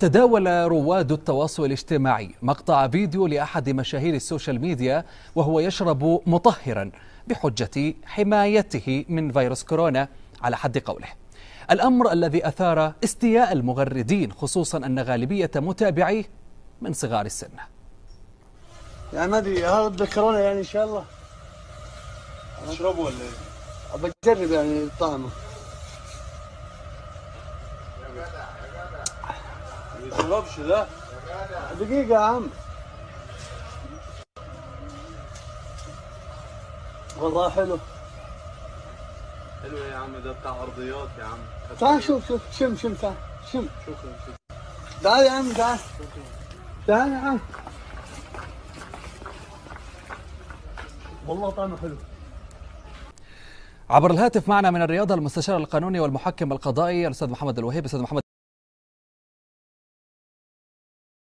تداول رواد التواصل الاجتماعي مقطع فيديو لأحد مشاهير ال social media وهو يشرب مطهرا بحجة حمايته من فيروس كورونا. على حد قوله الأمر الذي أثار استياء المغردين خصوصا أن غالبية متابعيه من صغار السن. يعني ما أدري هذا كورونا يعني إن شاء الله. تشربه ولا إيه؟ بجرب يعني طعمه. ما يشربش ده دقيقة يا عم. والله حلو. حلو يا عم ده بتاع أرضيات يا عم. تعال شوف شوف شم شم تعال شم. شكرا شكرا. تعال يا عم تعال. تعال يا عم. والله طعمه حلو. عبر الهاتف معنا من الرياض المستشار القانوني والمحكم القضائي الأستاذ محمد الوهيب. أستاذ محمد